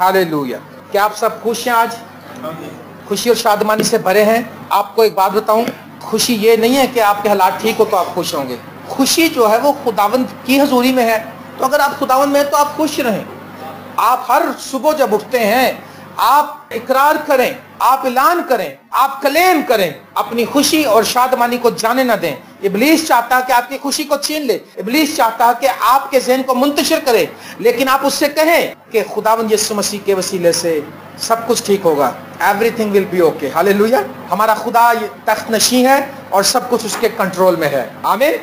Hallelujah. क्या आप सब खुश हैं आज? खुशी और शादमानी से भरे हैं। आपको एक बात बताऊँ, खुशी ये नहीं है कि आपके हालात ठीक हो तो आप खुश होंगे। खुशी जो है वो खुदावंद की हजूरी में है। तो अगर आप खुदावंद में हैं तो आप खुश रहें। आप हर सुबह जब उठते हैं, आप इकरार करें, आप ऐलान करें, आप क्लेम करें, अपनी खुशी और शादमानी को जाने ना दें। इबलीस चाहता है कि आपकी खुशी को छीन ले, इबलीस चाहता है कि आपके जहन को मुंतशिर करे, लेकिन आप उससे कहें कि खुदावंद यीशु मसीह के वसीले से सब कुछ ठीक होगा everything will be okay hallelujah हमारा खुदा तख्त नशी है और सब कुछ उसके कंट्रोल में है। आमिर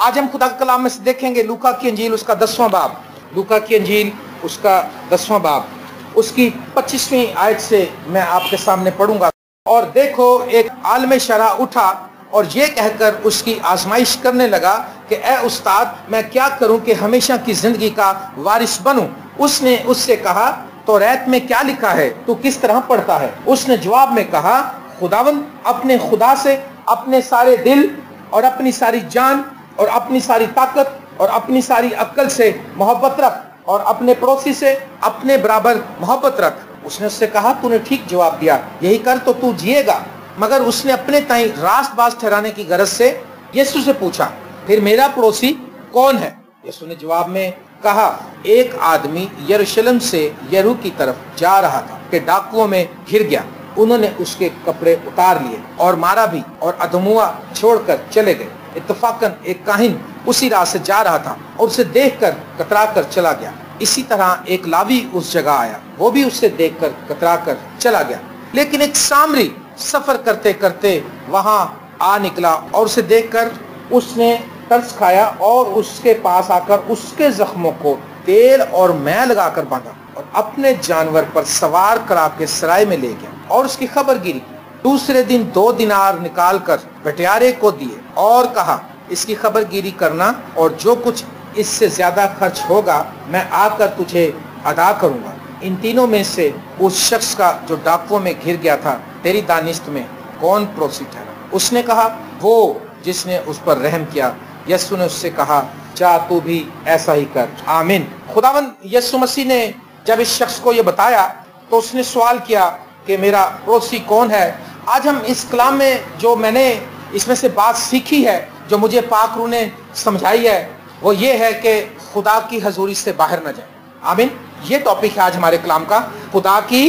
आज हम खुदा कलाम में से देखेंगे लूका की अंजील, उसका दसवां बाब। लूका की अंजील, उसका दसवां बाब। उसकी पच्चीसवीं आयत से मैं आपके सामने पढ़ूँगा। और देखो, एक आलम शरा उठा और ये कहकर उसकी आजमाइश करने लगा कि, ए उस्ताद, मैं क्या करूँ कि हमेशा की ज़िंदगी का वारिस बनूं? उसने उससे कहा तो रैत में क्या लिखा है? तू किस तरह पढ़ता है? उसने जवाब में कहा खुदावन अपने खुदा से अपने सारे दिल और अपनी सारी जान और अपनी सारी ताकत और अपनी सारी अक्ल से मोहब्बत रख और अपने पड़ोसी से अपने बराबर मोहब्बत रख। उसने उससे कहा, तूने ठीक जवाब दिया। यही कर तो तू जिएगा। मगर उसने अपने ताई रास्त बाज ठहराने की गरज से यीशु से पूछा, फिर मेरा पड़ोसी कौन है? यीशु ने जवाब में कहा, एक आदमी यरूशलेम से यरू की तरफ़ जा रहा था, कि डाकुओं में घिर गया। उन्होंने उसके कपड़े उतार लिए और मारा भी और अधमुआ छोड़कर चले गए। इतफाकन एक काहिन, उसी राह से जा रहा था और उसे देखकर कतरा कर चला गया। इसी तरह एक लावी उस जगह आया, वो भी उसे देखकर कतरा कर चला गया। लेकिन एक सामरी सफ़र करते करते वहाँ आ निकला और उसे देखकर उसने तर्स खाया और उसके पास आकर उसके जख्मों को तेल और मैं लगाकर बांधा और अपने जानवर पर सवार करा के सराय में ले गया और उसकी खबर गिरी। दूसरे दिन दो दिनार निकाल कर बटियारे को दिए और कहा, इसकी खबर गिरी करना और जो कुछ इससे ज़्यादा खर्च होगा, मैं आकर तुझे अदा करूँगा। इन तीनों में से उस शख्स का जो डाकुओं में घिर गया था, तेरी दानिश्त में कौन पड़ोसी ठहरा उसने कहा, वो जिसने उस पर रहम किया। यस्सु ने उससे कहा, जा तू भी ऐसा ही कर। आमीन। खुदावन यस्सु मसीह ने जब इस शख्स को ये बताया तो उसने सवाल किया कि मेरा पड़ोसी कौन है? आज हम इस कलाम में जो मैंने इसमें से बात सीखी है, जो मुझे पाक रू ने समझाई है, वो ये है कि खुदा की हजूरी से बाहर न जाए। आमीन। ये टॉपिक है आज हमारे कलाम का। खुदा की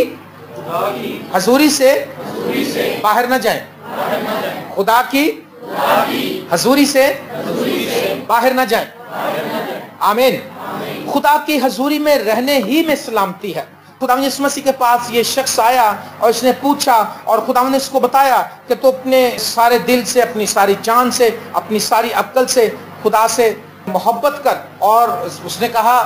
हजूरी से बाहर न जाए। खुदा की हजूरी से बाहर न जाए। आमीन। खुदा की हजूरी में रहने ही में सलामती है। खुदा मसीह के पास ये शख्स आया और इसने पूछा और खुदा ने इसको बताया कि तो अपने सारे दिल से, अपनी सारी जान से, अपनी सारी अक्ल से खुदा से मोहब्बत कर। और उसने कहा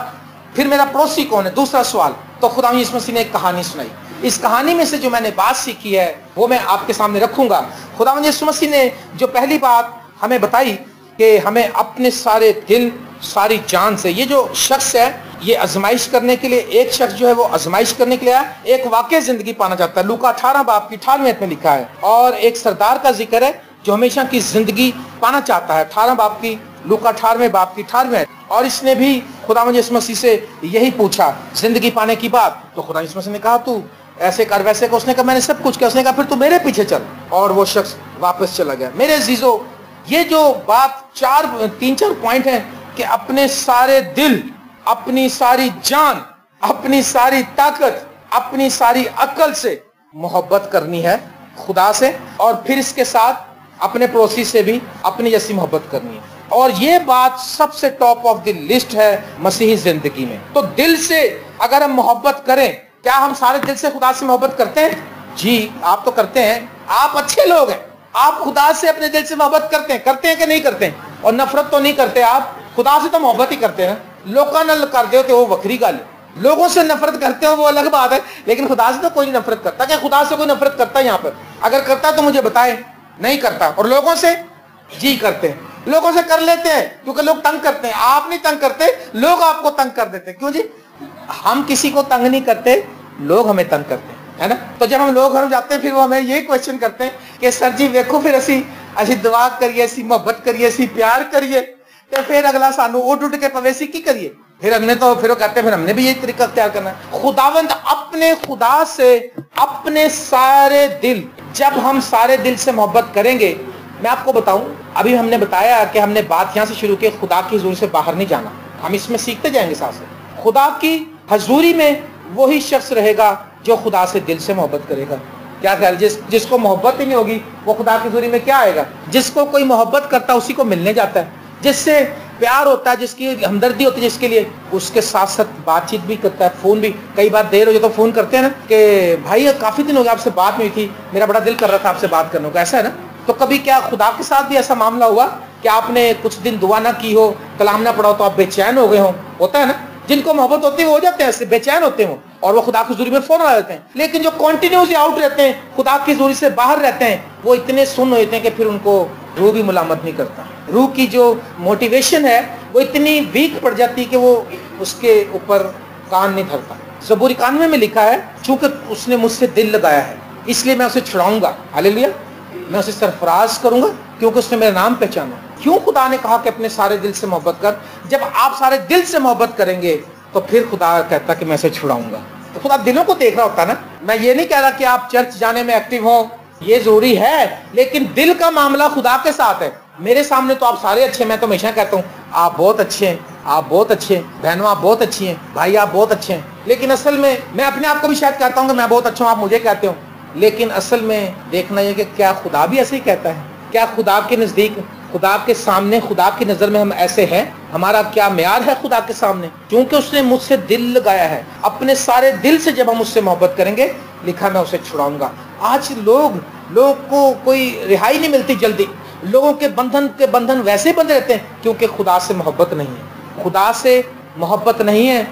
फिर मेरा पड़ोसी कौन है? दूसरा सवाल तो खुदा मसीह ने एक कहानी सुनाई। इस कहानी में से जो मैंने बात सीखी है, वो मैं आपके सामने रखूँगा। खुदा मसीह ने जो पहली बात हमें बताई कि हमें अपने सारे दिल, सारी जान से, ये जो शख्स है, ये आजमाइश करने के लिए, एक शख्स जो है वो आजमाइश करने के लिए आया। एक वाक्य ज़िंदगी पाना चाहता है। लुका अठारह बाप की अठारहवीं में लिखा है, और एक सरदार का ज़िक्र है जो हमेशा की ज़िंदगी पाना चाहता है। अठारह बाप की, लुका अठारहवें बाप की अठारहवें। और इसने भी खुदा मसीह से यही पूछा, ज़िंदगी पाने की बात। तो खुदा मसीह ने कहा, तू ऐसे कर, वैसे कर। उसने कहा, मैंने सब कुछ किया। उसने कहा, फिर तू मेरे पीछे चल। और वो शख्स वापस चला गया। मेरे जीजो ये जो बात चार, तीन, चार पॉइंट है कि अपने सारे दिल, अपनी सारी जान, अपनी सारी ताकत, अपनी सारी अकल से मोहब्बत करनी है खुदा से। और फिर इसके साथ अपने पड़ोसी से भी अपनी जैसी मोहब्बत करनी है। और ये बात सबसे टॉप ऑफ़ द लिस्ट है मसीही ज़िंदगी में। तो दिल से अगर हम मोहब्बत करें, क्या हम सारे दिल से खुदा से मोहब्बत करते हैं? जी, आप तो करते हैं। आप अच्छे लोग हैं। आप खुदा से अपने दिल से मोहब्बत करते हैं। करते हैं कि नहीं करते हैं? और नफरत तो नहीं करते आप। खुदा से तो मोहब्बत ही करते हैं लोगों कर दो तो वो वक्री गल लोगों से नफरत करते हो वो अलग बात है। लेकिन खुदा से तो कोई नफरत करता। क्या खुदा से कोई नफरत करता है यहाँ पर? अगर करता है तो मुझे बताए। नहीं करता और लोगों से जी करते हैं लोगों से कर लेते हैं क्योंकि लोग तंग करते हैं आप नहीं तंग करते लोग आपको तंग कर देते हैं क्यों जी हम किसी को तंग नहीं करते लोग हमें तंग करते हैं है ना तो जब हम लोग घर जाते हैं फिर वो हमें ये क्वेश्चन करते हैं कि सर जी वेखो फिर असी असी दुआ करिए असी मोहब्बत करिए असी प्यार करिए ਤੇ ਫਿਰ ਅਗਲਾ ਸਾਨੂੰ ਉੱਡ ਉੱਡ ਕੇ ਪਵੇ ਸੀ ਕੀ ਕਰੀਏ फिर हमने तो फिर वो कहते हैं फिर हमने भी यही तरीका अख्तियार करना है खुदावंद अपने खुदा से अपने सारे दिल जब हम सारे दिल से मोहब्बत करेंगे, मैं आपको बताऊँ, अभी हमने बताया कि हमने बात यहाँ से शुरू की, खुदा की हजूरी से बाहर नहीं जाना। हम इसमें सीखते जाएँगे साथ से खुदा की हजूरी में वही शख्स रहेगा जो खुदा से दिल से मोहब्बत करेगा। क्या ख्याल, जिस, जिसको मोहब्बत ही नहीं होगी, वो खुदा की हजूरी में क्या आएगा? जिसको कोई मोहब्बत करता, उसी को मिलने जाता है। जिससे प्यार होता है, जिसकी हमदर्दी होती है, जिसके लिए उसके साथ साथ बातचीत भी करता है, फ़ोन भी। कई बार देर हो जाए तो फ़ोन करते हैं ना कि, भाई काफ़ी दिन हो गया आपसे बात नहीं थी, मेरा बड़ा दिल कर रहा था आपसे बात करने को। ऐसा है ना? तो कभी क्या खुदा के साथ भी ऐसा मामला हुआ कि आपने कुछ दिन दुआ ना की हो, कलाम ना पढ़ा हो तो आप बेचैन हो गए हो? होता है ना? जिनको मोहब्बत होती है, वो हो जाते हैं, ऐसे बेचैन होते हो, और वो खुदा की दूरी में फ़ोन आ जाते हैं। लेकिन जो कॉन्टिन्यूसली आउट रहते हैं, खुदा की दूरी से बाहर रहते हैं, वो इतने सुन होते हैं कि फिर उनको रूह भी मुलामत नहीं करता। रूह की जो मोटिवेशन है, वो इतनी वीक पड़ जाती है कि वो उसके ऊपर कान नहीं धरता। जबूरी कानवे में लिखा है, चूँकि उसने मुझसे दिल लगाया है, इसलिए मैं उसे छुड़ाऊँगा। हाले लिया मैं उसे सरफराज करूँगा, क्योंकि उसने मेरा नाम पहचाना। क्यों खुदा ने कहा कि अपने सारे दिल से मोहब्बत कर? जब आप सारे दिल से मोहब्बत करेंगे तो फिर खुदा कहता कि मैं उसे छुड़ाऊँगा। तो खुदा दिलों को देख रहा होता ना। मैं ये नहीं कह रहा कि आप चर्च जाने में एक्टिव हो, ये ज़रूरी है, लेकिन दिल का मामला खुदा के साथ है। मेरे सामने तो आप सारे अच्छे मैं तो हमेशा कहता हूँ, आप बहुत अच्छे हैं, आप बहुत अच्छे हैं, बहनों आप बहुत अच्छी हैं, भाई आप बहुत अच्छे हैं। लेकिन असल में मैं अपने आप को भी शायद कहता हूँ कि मैं बहुत अच्छा हूँ, आप मुझे कहते हो। लेकिन असल में देखना यह कि क्या खुदा भी ऐसे ही कहता है। क्या खुदा के नज़दीक, खुदा के सामने, खुदा की नज़र में हम ऐसे हैं? हमारा क्या म्यार है खुदा के सामने? क्योंकि उसने मुझसे दिल लगाया है। अपने सारे दिल से जब हम उससे मोहब्बत करेंगे, लिखा मैं उसे छुड़ाऊँगा। आज लोग लोग को कोई रिहाई नहीं मिलती जल्दी। लोगों के बंधन के बंधन वैसे बंद रहते हैं क्योंकि खुदा से मोहब्बत नहीं है। खुदा से मोहब्बत नहीं है।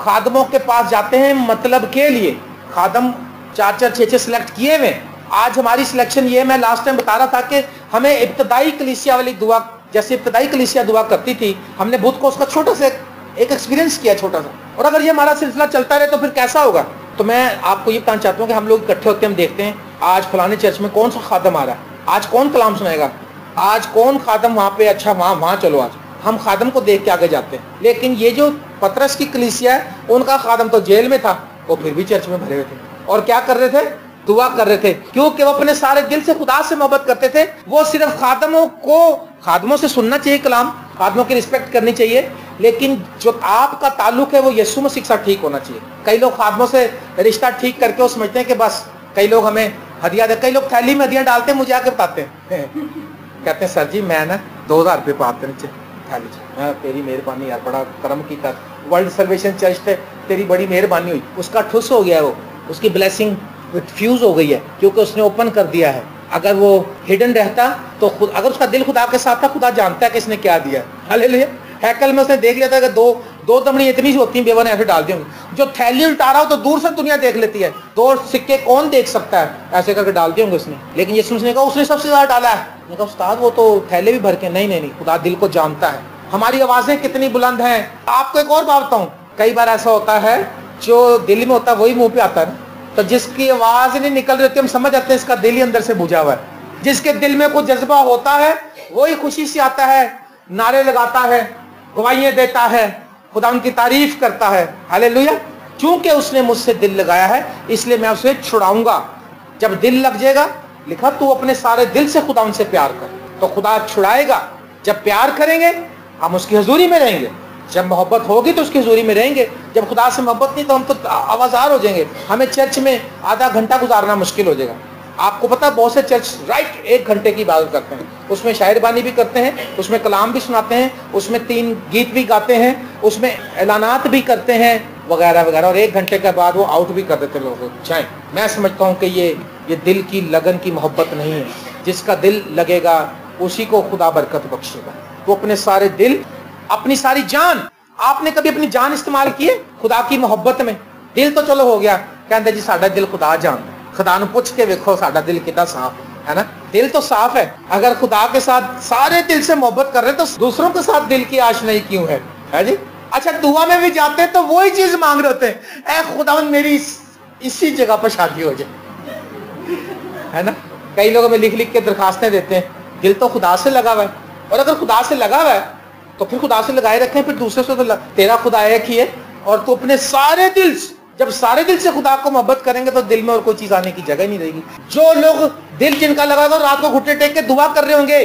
खादमों के पास जाते हैं मतलब के लिए। खादम चार चार छः छः सिलेक्ट किए हुए आज हमारी सिलेक्शन ये मैं लास्ट टाइम बता रहा था कि हमें इब्तदाई कलिसिया वाली दुआ, जैसे इब्तदाई कलिसिया दुआ करती थी, हमने बुद्ध को उसका छोटा सा एक एक्सपीरियंस किया छोटा सा। और अगर ये हमारा सिलसिला चलता रहे तो फिर कैसा होगा? तो मैं आपको ये बताना चाहता हूँ कि हम लोग इकट्ठे होते हम देखते हैं, आज फलाने चर्च में कौन सा खादम आ रहा है? आज कौन कलाम सुनाएगा? आज कौन खादम वहाँ पे? अच्छा वहाँ वहाँ चलो आज। हम खादम को देख के आगे जाते हैं। लेकिन ये जो पतरस की कलिसिया है, उनका खादम तो जेल में था, वो फिर भी चर्च में भरे हुए थे। और क्या कर रहे थे? दुआ कर रहे थे। क्योंकि वो अपने सारे दिल से खुदा से मोहब्बत करते थे। वो सिर्फ़ खादमों को, खादमों से सुनना चाहिए कलाम, खादमों की रिस्पेक्ट करनी चाहिए। लेकिन जो आपका ताल्लुक है, वो यीशु मसीह के ठीक होना चाहिए। कई लोग खादमों से रिश्ता ठीक करके वो समझते हैं कि बस, कई लोग हमें हदिया दे, कई लोग थैली में हदिया डालते हैं, मुझे आके बताते हैं। कहते हैं, सर जी, मैं ना दो हज़ार रुपये पाते दिन थैली मैं तेरी मेहरबानी यार, बड़ा कर्म किया वर्ल्ड सर्वेशन चर्च थे तेरी बड़ी मेहरबानी हुई। उसका ठुस हो गया वो। उसकी ब्लेसिंग फ्यूज हो गई है, क्योंकि उसने ओपन कर दिया है। अगर वो हिडन रहता तो खुद अगर उसका दिल खुदा के साथ था, खुदा जानता है कि इसने क्या दिया हाले हैकल में उसने देख लिया था कि दो दो दमड़ी इतनी सी होती है बेवन ऐसे डाल दिए जो थैली उल्टा रहा हो तो दूर से दुनिया देख लेती है। दो सिक्के कौन देख सकता है? ऐसे करके डाल दिए उसने। लेकिन ये उसने कहा, उसने सबसे ज़्यादा डाला है। मैंने कहा, उस्ताद, वो तो थैले भी भर के नहीं नहीं नहीं, खुदा दिल को जानता है। हमारी आवाज़ें कितनी बुलंद हैं। आपको एक और बात बताऊँ। कई बार ऐसा होता है, जो दिल में होता है, वही मुँह पे आता है। तो जिसकी आवाज़ नहीं निकल रही होती, हम समझ आते हैं, इसका दिल ही अंदर से बुझा हुआ है। जिसके दिल में कुछ जज्बा होता है, वही खुशी से आता है, नारे लगाता है। गवाहियाँ देता है, खुदा उनकी तारीफ़ करता है। हाले चूँकि उसने मुझसे दिल लगाया है, इसलिए मैं उसे छुड़ाऊँगा। जब दिल लग जाएगा, लिखा, तू अपने सारे दिल से खुदा उनसे प्यार कर। तो खुदा छुड़ाएगा। जब प्यार करेंगे, हम उसकी हजूरी में रहेंगे। जब मोहब्बत होगी तो उसकी हजूरी में रहेंगे। जब खुदा से मोहब्बत नहीं तो हम तो आवाजार हो जाएँगे। हमें चर्च में आधा घंटा गुजारना मुश्किल हो जाएगा। आपको पता बहुत से चर्च राइट एक घंटे की इबादत करते हैं। उसमें शायर बानी भी करते हैं, उसमें कलाम भी सुनाते हैं, उसमें तीन गीत भी गाते हैं, उसमें ऐलानात भी करते हैं, वगैरह वगैरह। और एक घंटे के बाद वो आउट भी कर देते लोग चाहे मैं समझता हूँ कि ये ये दिल की लगन की मोहब्बत नहीं है। जिसका दिल लगेगा, उसी को खुदा बरकत बख्शेगा। वो अपने सारे दिल, अपनी सारी जान, आपने कभी अपनी जान इस्तेमाल की है? खुदा की मोहब्बत में। दिल तो चलो हो गया, कहते जी साडा दिल खुदा खुदा पुछ के वेखो साडा दिल कि साफ़ है ना? दिल तो साफ़ है। अगर खुदा के साथ सारे दिल से मोहब्बत कर रहे तो दूसरों के साथ दिल की आश नहीं क्यों है? है जी? अच्छा दुआ में भी जाते हैं तो वही चीज़ मांग रहे होते हैं खुदा मेरी इस, इसी जगह पर शादी हो जाए। है ना? कई लोग हमें लिख लिख के दरखास्तें देते हैं दिल तो खुदा से लगा हुआ है। और अगर खुदा से लगा हुआ है तो फिर खुदा से लगाए रखें फिर दूसरे से तो तेरा खुदा एक ही है और तू अपने सारे दिल से जब सारे दिल से खुदा को मोहब्बत करेंगे तो दिल में और कोई चीज़ आने की जगह नहीं रहेगी। जो लोग दिल जिनका लगा तो रात को घुटने टेक के दुआ कर रहे होंगे,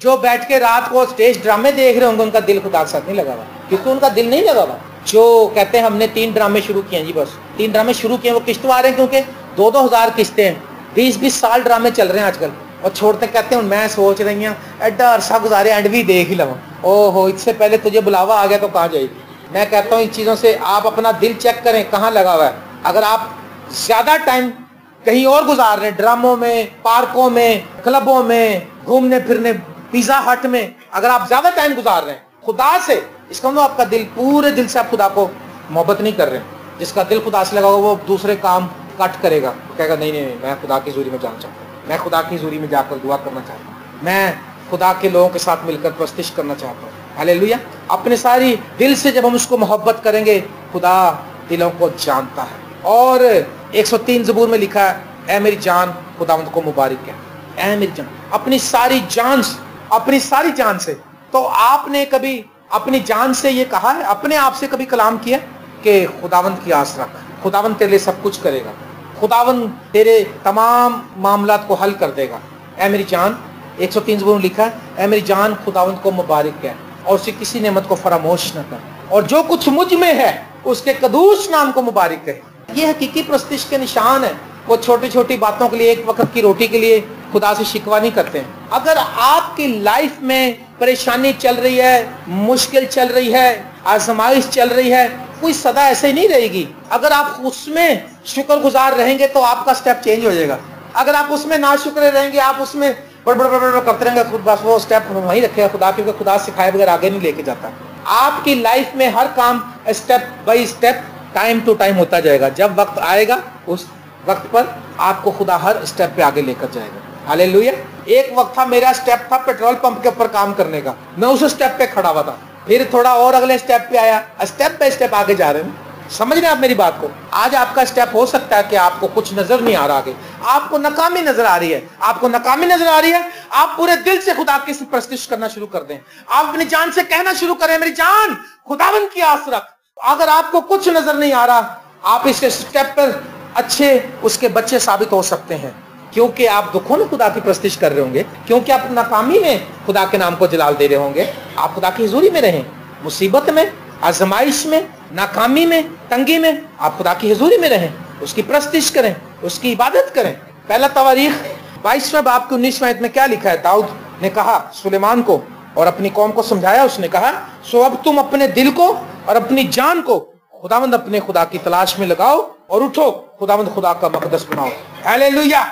जो बैठ के रात को स्टेज ड्रामे देख रहे होंगे, उनका दिल खुदा के साथ नहीं लगा हुआ। क्योंकि उनका दिल नहीं लगा हुआ। जो कहते हैं, हमने तीन ड्रामे शुरू किए जी बस। तीन ड्रामे शुरू किए वो रहे हैं क्योंकि दो दो हज़ार किस्तें हैं। बीस बीस साल ड्रामे चल रहे हैं आजकल। और छोड़ते कहते हैं, मैं सोच रही हूँ एडा अरसा गुजारे, एंड भी देख ही लवा। ओहो, इससे पहले तुझे बुलावा आ गया तो कहाँ जाएगी? मैं कहता हूँ इन चीज़ों से आप अपना दिल चेक करें, कहाँ लगा हुआ है। अगर आप ज़्यादा टाइम कहीं और गुजार रहे हैं, ड्रामों में, पार्कों में, क्लबों में, घूमने फिरने, पिज्जा हट में, अगर आप ज़्यादा टाइम गुजार रहे हैं, खुदा से, इसका मतलब आपका दिल, पूरे दिल से आप खुदा को मोहब्बत नहीं कर रहे जिसका दिल खुदा से लगा होगा वो दूसरे काम कट करेगा। कहेगा, नहीं नहीं मैं खुदा की जूरी में जाना चाहता हूँ। मैं खुदा की जूरी में जाकर दुआ करना चाहता हूँ। मैं खुदा के लोगों के साथ मिलकर प्रस्तिश करना चाहता हूँ। हालेलुया। अपने सारी दिल से जब हम उसको मोहब्बत करेंगे, खुदा दिलों को जानता है। और 103 जबूर में लिखा है ए मेरी जान खुदावंत को मुबारक है। ए मेरी जान। अपनी सारी जान अपनी सारी जान से। तो आपने कभी अपनी जान से ये कहा है? अपने आप से कभी कलाम किया कि खुदावंत की आस रख। खुदावंत तेरे लिए सब कुछ करेगा। खुदावंत तेरे तमाम मामला को हल कर देगा। ए मेरी जान 103 जबूर में लिखा है मेरी जान खुदावंत को मुबारक है और उसे किसी नेमत को फरामोश न कर। और जो कुछ मुझमें है, उसके कदूस नाम को मुबारक है। ये हकीकी प्रस्तिश के निशान है। वो छोटी छोटी बातों के लिए, एक वक्त की रोटी के लिए खुदा से शिकवा नहीं करते हैं। अगर आपकी लाइफ में परेशानी चल रही है, मुश्किल चल रही है, आजमाइश चल रही है, कोई सदा ऐसे नहीं रहेगी। अगर आप उसमें शुक्रगुजार रहेंगे तो आपका स्टेप चेंज हो जाएगा। अगर आप उसमें ना शुक्र रहेंगे, आप उसमें बड़ बड़ बड़ बड़ करते रहेंगे खुद बस वो स्टेप वहीं रखेगा, खुदा क्योंकि खुदा सिखाए बगैर आगे नहीं लेके जाता। आपकी लाइफ में हर काम step by step time to time होता जाएगा। जब वक्त आएगा, उस वक्त पर आपको खुदा हर स्टेप पे आगे लेकर जाएगा। हाले एक वक्त था, मेरा स्टेप था पेट्रोल पंप के ऊपर काम करने का। मैं उस स्टेप पे खड़ा हुआ था। फिर थोड़ा और अगले स्टेप पे आया। स्टेप बाय स्टेप आगे जा रहे हैं। समझ रहे आप मेरी बात को? आज आपका स्टेप हो सकता है कि आपको कुछ नज़र नहीं आ रहा आगे। आपको नाकामी नज़र आ रही है। आपको नाकामी नज़र आ रही है। आप पूरे दिल से खुदा की प्रस्तुत करना शुरू कर दें। आप अपनी जान से कहना शुरू करें, मेरी जान, खुदावन की आस रख। अगर आपको कुछ नज़र नहीं आ रहा, आप इस स्टेप पर अच्छे, उसके बच्चे साबित हो सकते हैं। क्योंकि आप दुखों में खुदा की प्रस्तिश कर रहे होंगे, क्योंकि आप नाकामी में खुदा के नाम को जलाल दे रहे होंगे। आप खुदा की हजूरी में रहें। मुसीबत में, आजमाइश में नाकामी में, तंगी में, आप खुदा की हजूरी में रहें, उसकी प्रस्तिश करें, उसकी इबादत करें। पहला तवारीख, बाईसवें बाप के उन्नीसवें में क्या लिखा है? दाऊद ने कहा, सुलेमान को, और अपनी कौम को समझाया, उसने कहा, सो अब तुम अपने दिल को और अपनी जान को खुदावंद अपने खुदा की तलाश में लगाओ और उठो, खुदावंद खुदा का मकदस बनाओ। हालेलुया!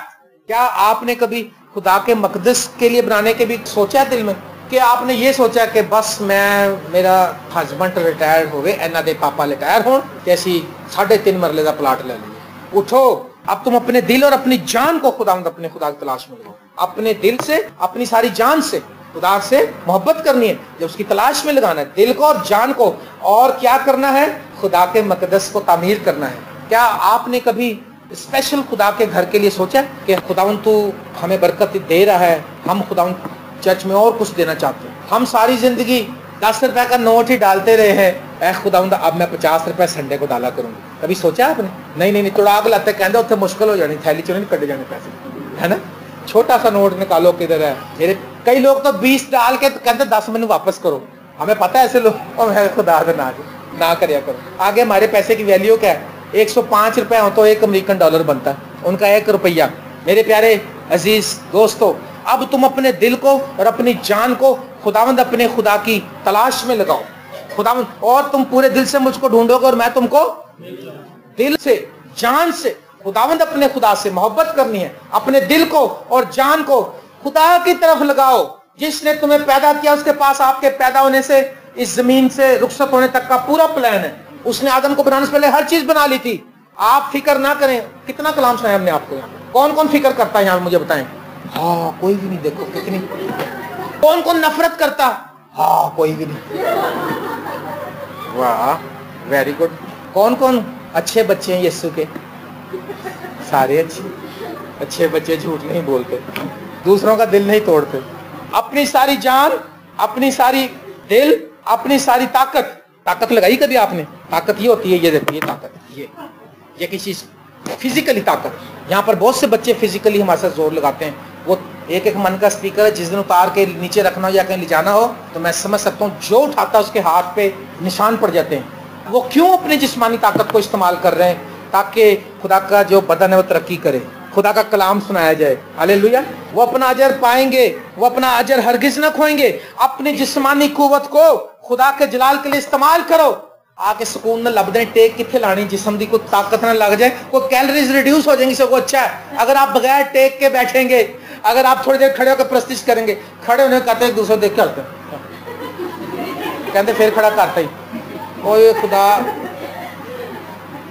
क्या आपने कभी खुदा के मकदस के लिए बनाने के भी सोचा है दिल में? कि आपने ये सोचा कि बस मैं, मेरा हस्बैंड रिटायर हो गए, एना दे पापा रिटायर हो कैसी साढ़े तीन मरले का प्लाट ले लिया उठो, अब तुम अपने दिल और अपनी जान को खुदा, अपने खुदा की तलाश में लो अपने दिल से, अपनी सारी जान से, खुदा से मोहब्बत करनी है, जब उसकी तलाश में लगाना है, दिल को और जान को, और क्या करना है? खुदा के मकदस को तामीर करना है। क्या आपने कभी स्पेशल खुदा के घर के लिए सोचा कि खुदावन तू हमें बरकत दे रहा है, हम खुदावन चर्च में और कुछ देना चाहते हैं। हम सारी ज़िंदगी दस रुपए का नोट ही डालते रहे हैं। ऐ खुदावंद, अब मैं पचास रुपए संडे को डाला करूँगी। कभी सोचा आपने? नहीं नहीं नहीं आग लाते कहते उत्थे मुश्किल हो जानी, थैली चो नहीं, कटे जाने पैसे। है ना? छोटा सा नोट निकालो किधर है। मेरे कई लोग तो बीस डाल के कहते दस मैंने वापस करो। हमें पता है ऐसे लोग, और खुदा ना ना करिया करो। आगे हमारे पैसे की वैल्यू क्या है? एक सौ पाँच रुपए हो तो एक अमेरिकन डॉलर बनता है। उनका एक रुपया। मेरे प्यारे अज़ीज़, दोस्तों अब तुम अपने दिल को और अपनी जान को खुदावंद अपने खुदा की तलाश में लगाओ। खुदावंद, और तुम पूरे दिल से मुझको ढूंढोगे और मैं तुमको दिल से, जान से, खुदावंद अपने खुदा से मोहब्बत करनी है। अपने दिल को और जान को खुदा की तरफ़ लगाओ। जिसने तुम्हें पैदा किया, उसके पास आपके पैदा होने से, इस ज़मीन से रुखसत होने तक का पूरा प्लान है। उसने आदम को बनाने से पहले हर चीज़ बना ली थी। आप फ़िक्र ना करें, कितना कलाम सुनाया हमने आपको कौन कौन फ़िक्र करता है यहाँ मुझे बताएँ? हाँ कोई भी नहीं, देखो कितनी कौन कौन नफरत करता? हाँ कोई भी नहीं। वाह वेरी गुड कौन कौन अच्छे बच्चे हैं यीशु के? सारे अच्छे। अच्छे बच्चे झूठ नहीं बोलते। दूसरों का दिल नहीं तोड़ते। अपनी सारी जान, अपनी सारी दिल, अपनी सारी ताकत। ताकत लगाई कभी आपने? ताकत ये होती है, ये देखिए ये ताकत, ये। ये किसी फिजिकली ताकत। यहाँ पर बहुत से बच्चे फिजिकली हमारे साथ ज़ोर लगाते हैं। वो एक एक मन का स्पीकर है, जिस दिन उतार के नीचे रखना हो या कहीं ले जाना हो तो मैं समझ सकता हूँ, जो उठाता है उसके हाथ पे निशान पड़ जाते हैं। वो क्यों अपनी जिस्मानी ताकत को इस्तेमाल कर रहे हैं? ताकि खुदा का जो बदन है वो तरक्की करे, खुदा का कलाम सुनाया जाए। हालेलुया। वो अपना अजर पाएँगे, वो अपना अजर हरगिज न खोएँगे। अपनी जिसमानी कुवत को खुदा के जलाल के लिए इस्तेमाल करो। आके सुकून न लभदे टेक कितने लानी, जिसम की कोई ताकत ना लग जाए, कोई कैलोरीज रिड्यूस हो जाएँगी सबको अच्छा है। अगर आप बगैर टेक के बैठेंगे, अगर आप थोड़ी देर खड़े होकर प्रस्तिश करेंगे, खड़े होने कहते एक दूसरे देख करते कहते फिर खड़ा करता ही। ओए खुदा,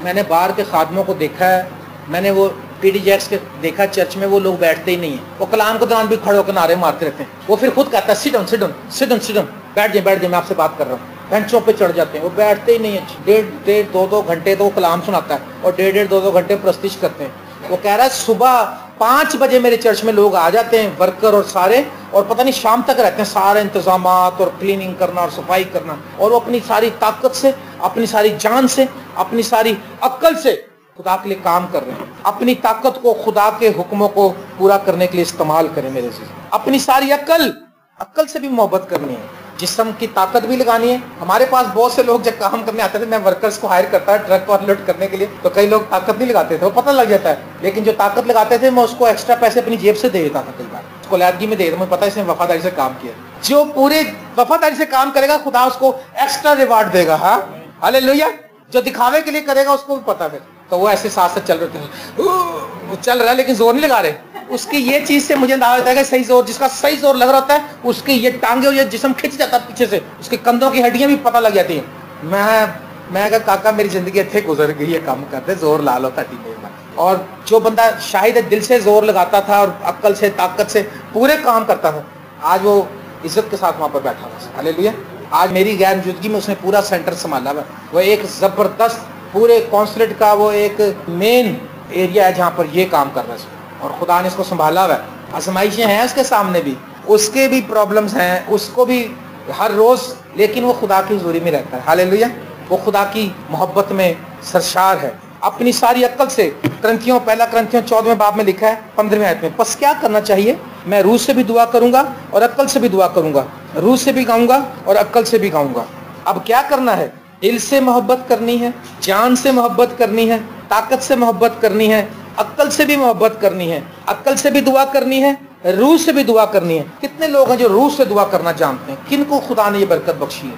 मैंने बाहर के खादमों को देखा है, मैंने वो पीडी जैक्स के देखा चर्च में वो लोग बैठते ही नहीं है। वो कलाम के दौरान भी खड़े होकर नारे मारते रहते हैं। वो फिर खुद कहता है सिडन सिडन सिडन सिडन बैठ जाए बैठ जाए मैं आपसे बात कर रहा हूँ। बेंचों पे चढ़ जाते हैं। वो बैठते ही नहीं है। डेढ़ डेढ़, दो दो घंटे तो वो कलाम सुनाता है और डेढ़ डेढ़, दो दो घंटे प्रस्तिश करते हैं। वो कह रहा है, सुबह पाँच बजे मेरे चर्च में लोग आ जाते हैं, वर्कर और सारे, और पता नहीं शाम तक रहते हैं। सारे इंतज़ाम और क्लीनिंग करना और सफ़ाई करना, और वो अपनी सारी ताकत से, अपनी सारी जान से, अपनी सारी अक्ल से खुदा के लिए काम कर रहे हैं। अपनी ताकत को खुदा के हुक्मों को पूरा करने के लिए इस्तेमाल करें मेरे से। अपनी सारी अक्ल अक्ल से भी मोहब्बत करनी है। जिसम की ताकत भी लगानी है। हमारे पास बहुत से लोग जब काम करने आते थे, मैं वर्कर्स को हायर करता है ट्रक को अनलोड करने के लिए तो कई लोग ताकत नहीं लगाते थे, वो पता लग जाता है। लेकिन जो ताकत लगाते थे, मैं उसको एक्स्ट्रा पैसे अपनी जेब से दे देता था कई बार। उसको लैदगी में दे देता मुझे पता है इसने वफादारी से काम किया। जो पूरे वफादारी से काम करेगा, खुदा उसको एक्स्ट्रा रिवार्ड देगा हाँ? हाले जो दिखावे के लिए करेगा, उसको भी पता फिर। तो वो ऐसे साथ साथ चल रहे थे। चल रहा है, लेकिन ज़ोर नहीं लगा रहे। उसकी ये चीज़ से मुझे अंदाज़ा होता है कि सही ज़ोर, जिसका सही ज़ोर लग रहा होता है, उसकी ये टांगे और ये जिसम खिंच जाता पीछे से, उसके कंधों की हड्डियाँ भी पता लग जाती हैं। मैं मैं कहा काका मेरी ज़िंदगी इतने गुजर गई है काम करते, ज़ोर ला लो था और जो बंदा शायद दिल से ज़ोर लगाता था और अक्ल से, ताकत से, पूरे काम करता था, आज वो इज़्ज़त के साथ वहाँ पर बैठा था हाले आज मेरी गैर मौजूदगी में उसने पूरा सेंटर संभाला हुआ वो एक ज़बरदस्त पूरे कॉन्सुलेट का वो एक मेन एरिया है जहाँ पर ये काम कर रहा है और खुदा ने इसको संभाला हुआ है। आजमाइशें हैं उसके सामने भी। उसके भी प्रॉब्लम्स हैं, उसको भी हर रोज, लेकिन वो खुदा की हजूरी में रहता है। हाल वो खुदा की मोहब्बत में सरशार है। अपनी सारी अक्ल से क्रंथियों पहला क्रंथियों चौदहवें बाब में लिखा है, पंद्रहवें आयत में, बस क्या करना चाहिए? मैं रूह से भी दुआ करूँगा और अक्ल से भी दुआ करूँगा। रूह से भी गाऊँगा और अक्ल से भी गाऊँगा। अब क्या करना है? दिल से मोहब्बत करनी है, जान से मोहब्बत करनी है, ताकत से मोहब्बत करनी है अक्ल से भी मोहब्बत करनी है अक्ल से भी दुआ करनी है, रूह से भी दुआ करनी है। कितने लोग हैं जो रूह से दुआ करना जानते हैं? किन को खुदा ने ये बरकत बख्शी है?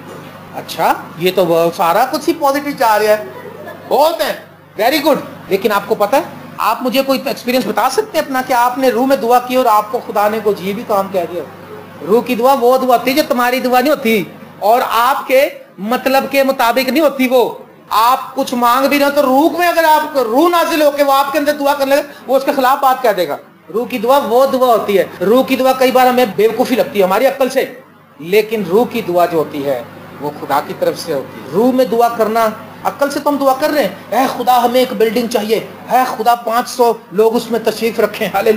अच्छा ये तो सारा कुछ ही पॉजिटिव जा रहा है। बहुत है। वेरी गुड लेकिन आपको पता है, आप मुझे कोई एक्सपीरियंस बता सकते हैं अपना कि आपने रूह में दुआ की और आपको खुदा ने कुछ ये भी काम कह दिया? रूह की दुआ, वो दुआ होती जो तुम्हारी दुआ नहीं होती, और आपके मतलब के मुताबिक नहीं होती वो। आप कुछ मांग भी रहे तो रूह में अगर आप रूह नाजिल होकर वो आपके अंदर दुआ करने वो उसके खिलाफ बात कह देगा। रूह की दुआ, वो दुआ होती है। रूह की दुआ कई बार हमें बेवकूफ़ी लगती है हमारी अक्ल से। लेकिन रूह की दुआ जो होती है, वो खुदा की तरफ़ से होती है। रूह में दुआ करना अक्ल से तो हम दुआ कर रहे हैं। खुदा, हमें एक बिल्डिंग चाहिए। है खुदा 500 लोग उसमें तशरीफ़ रखें। हाले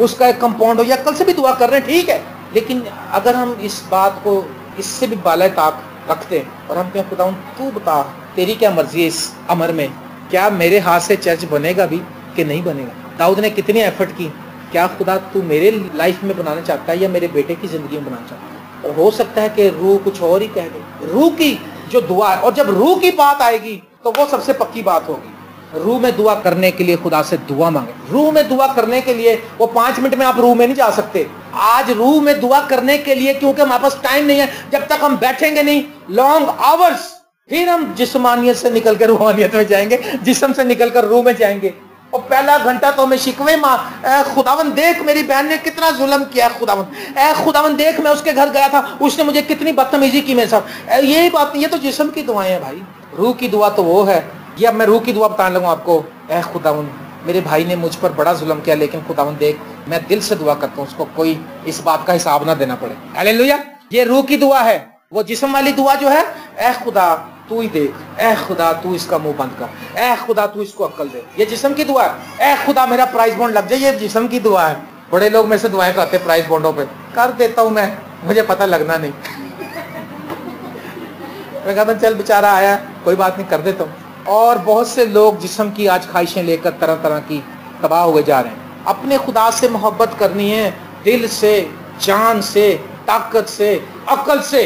उसका एक कंपाउंड हो, या अक्ल से भी दुआ कर रहे हैं, ठीक है। लेकिन अगर हम इस बात को, इससे भी बाला ताक रखते और हम कहें खुदा तू बता, तेरी क्या मर्ज़ी है इस अमर में? क्या मेरे हाथ से चर्च बनेगा भी कि नहीं बनेगा? दाऊद ने कितनी एफर्ट की। क्या खुदा तू मेरे लाइफ में बनाना चाहता है या मेरे बेटे की ज़िंदगी में बनाना चाहता है? और हो सकता है कि रूह कुछ और ही कह दे। रूह की जो दुआ है, और जब रूह की बात आएगी तो वो सबसे पक्की बात होगी। रूह में दुआ करने के लिए खुदा से दुआ मांगे। रूह में दुआ करने के लिए, वो पाँच मिनट में आप रूह में नहीं जा सकते। आज रूह में दुआ करने के लिए क्योंकि हमारे पास टाइम नहीं है, जब तक हम बैठेंगे नहीं लॉन्ग आवर्स फिर हम जिसमानियत से निकल कर रूहानियत में जाएँगे, जिसम से निकल कर रूह में जाएँगे। और पहला घंटा तो हमें शिकवे, माँ खुदावन, देख, मेरी बहन ने कितना जुल्म किया खुदावन। ए खुदावन, देख, मैं उसके घर गया था, उसने मुझे कितनी बदतमीजी की मेरे साथ। यही बात ये तो जिसम की दुआएँ हैं भाई। रूह की दुआ तो वो है ये अब मैं रूह की दुआ बताने लगूँ आपको। ए खुदावन मेरे भाई ने मुझ पर बड़ा जुल्म किया, लेकिन खुदाउन देख, मैं दिल से दुआ करता हूँ, उसको कोई इस बात का हिसाब ना देना पड़े। अले ये रूह की दुआ है। वो जिसम वाली दुआ जो है ए खुदा, तू ही देख ए खुदा, तू इसका मुँह बंद कर ए खुदा, तू इसको अक्ल दे। ये जिसम की दुआ है। ए खुदा, मेरा प्राइस बॉन्ड लग जाए, ये जिसम की दुआ है। बड़े लोग मेरे से दुआएँ करते प्राइस बॉन्डों पे। कर देता हूँ मैं, मुझे पता लगना नहीं। मैं कहता चल बेचारा आया, कोई बात नहीं, कर देता हूँ। और बहुत से लोग जिसम की आज ख्वाहिशें लेकर तरह तरह की तबाह हुए जा रहे हैं। अपने खुदा से मोहब्बत करनी है, दिल से, जान से, ताकत से, अकल से।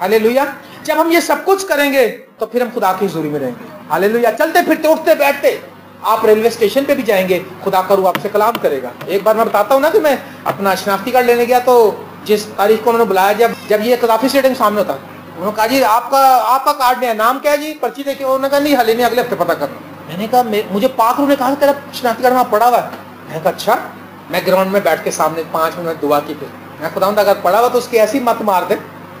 हाले जब हम ये सब कुछ करेंगे तो फिर हम खुदा की हजूरी में रहेंगे। हाले चलते, फिरते, उठते, बैठते। आप रेलवे स्टेशन पे भी जाएँगे, खुदा करू आपसे कलाम करेगा। एक बार मैं बताता हूँ ना कि मैं अपना शनाख्ती कार्ड लेने गया तो जिस तारीख को उन्होंने बुलाया, जब जब ये कदाफी स्टेडियम सामने होता। उन्होंने कहा, जी, आपका आपका कार्ड नहीं है, नाम क्या है जी? पर्ची देखे उन्होंने कहा, नहीं, हले नहीं अगले हफ़्ते पता करना। मैंने कहा मुझे पाक ने कहा तेरा शनाख्ती कार्ड वहाँ पड़ा हुआ है। मैंने कहा अच्छा मैं ग्राउंड में बैठ के सामने पाँच मिनट दुआ की फिर। मैं खुदा अगर पड़ा हुआ तो उसकी ऐसी मत मार दे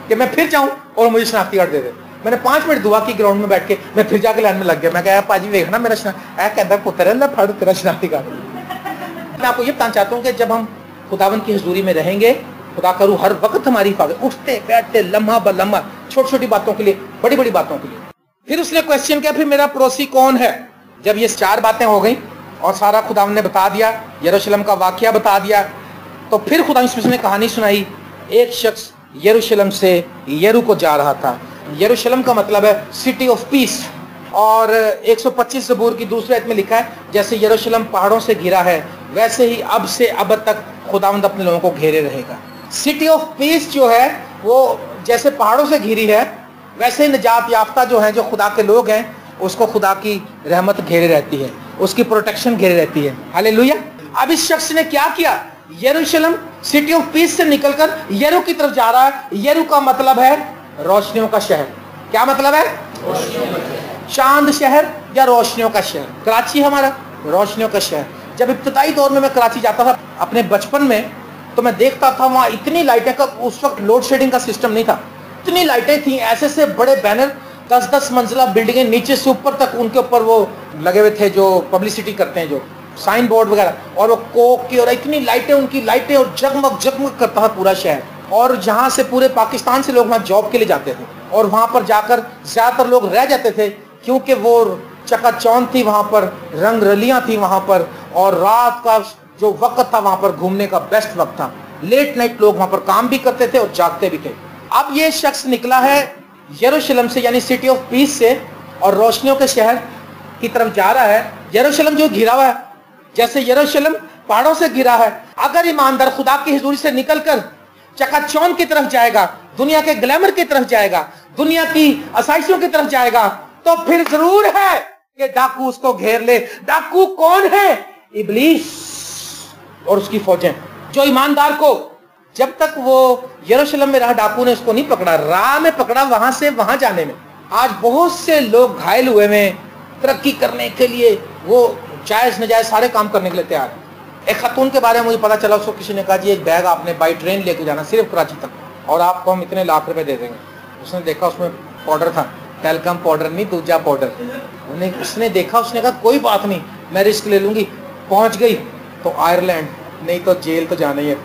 कि मैं फिर जाऊँ और मुझे शनाख्ती कार्ड दे दे। मैंने पाँच मिनट दुआ की ग्राउंड में बैठ के, मैं फिर जाके लाइन में लग गया। मैं कहा पाजी, देखना मेरा शना कहता पुत्र है फड़ तेरा शनाख्ती कार्ड। मैं आपको ये बताना चाहता हूँ कि जब हम खुदावन की हजूरी में रहेंगे, खुदा करूँ, हर वक्त हमारी हिफाजत, उठते, बैठते, लम्हा ब लम्हा छोटी छोटी बातों के लिए बड़ी बड़ी बातों के लिए। फिर उसने क्वेश्चन किया, फिर मेरा पड़ोसी कौन है? जब ये चार बातें हो गई और सारा खुदा ने बता दिया, यरूशलेम का वाक्य बता दिया तो फिर खुदा ने कहानी सुनाई। एक शख्स यरूशलेम से यरू को जा रहा था। यरूशलेम का मतलब है सिटी ऑफ़ पीस और 125 जबूर की दूसरे में लिखा है, जैसे यरूशलेम पहाड़ों से घिरा है, वैसे ही अब से अब तक खुदावंद अपने लोगों को घेरे रहेगा। सिटी ऑफ़ पीस जो है, वो जैसे पहाड़ों से घिरी है, वैसे ही निजात याफ्ता जो है, जो खुदा के लोग हैं, उसको खुदा की रहमत घेरे रहती है, उसकी प्रोटेक्शन घेरे रहती है। हाले अब इस शख्स ने क्या किया? यरूशलेम सिटी ऑफ़ पीस से निकलकर यरू की तरफ़ जा रहा है। यरू का मतलब है रोशनियों का शहर। क्या मतलब है? चाँद शहर या रोशनियों का शहर? कराची हमारा, रोशनियों का शहर। जब इब्तदाई दौर में मैं कराची जाता था, अपने बचपन में तो मैं देखता था वहाँ इतनी लाइटें का, उस वक्त लोड शेडिंग का सिस्टम नहीं था। इतनी लाइटें थी, ऐसे से बड़े बैनर दस दस मंजिला बिल्डिंगें नीचे से ऊपर तक उनके ऊपर वो लगे हुए थे जो पब्लिसिटी करते हैं, जो साइन बोर्ड वगैरह। और वो कोक की और इतनी लाइटें, उनकी लाइटें और जगमग जगमग करता था पूरा शहर। और जहाँ से पूरे पाकिस्तान से लोग वहाँ जॉब के लिए जाते थे। और वहाँ पर जाकर ज़्यादातर लोग रह जाते थे, क्योंकि वो चकाचौंध थी वहाँ पर रंग रलियाँ थी वहाँ पर। और रात का जो वक्त था वहाँ पर घूमने का बेस्ट वक्त था। लेट नाइट लोग वहाँ पर काम भी करते थे और जागते भी थे। अब ये शख्स निकला है यरूशलेम से, यानी सिटी ऑफ़ पीस से, और रोशनियों के शहर की तरफ़ जा रहा है। यरूशलेम जो घिरा हुआ है, जैसे यरूशलेम पहाड़ों से घिरा है। अगर ईमानदार खुदा की हजूरी से निकलकर चकाचौंध की तरफ़ जाएगा, दुनिया के ग्लैमर की तरफ़ जाएगा, दुनिया की आसाइशों की तरफ़ जाएगा तो फिर ज़रूर है कि डाकू उसको घेर ले। डाकू कौन है? इबलीस। और उसकी फौजें। जो ईमानदार को जब तक वो यरूशलेम में रहा, डाकू ने उसको नहीं पकड़ा, राह में पकड़ा वहाँ से वहाँ जाने में। आज बहुत से लोग घायल हुए हैं, तरक्की करने के लिए वो जायज़, नजायज सारे काम करने के लिए तैयार एक खतून के बारे में मुझे पता चला, उसको किसी ने कहा, जी, एक बैग आपने बाई ट्रेन लेके जाना, सिर्फ़ कराची तक, और आपको हम इतने लाख रुपए दे देंगे। उसने देखा, उसमें पाउडर था टेलकम पाउडर नहीं, दूजा पाउडर उसने देखा, उसने कहा, कोई बात नहीं, मैं रिस्क ले लूँगी। पहुँच गई। तो आयरलैंड, नहीं तो जेल तो जाना ही है।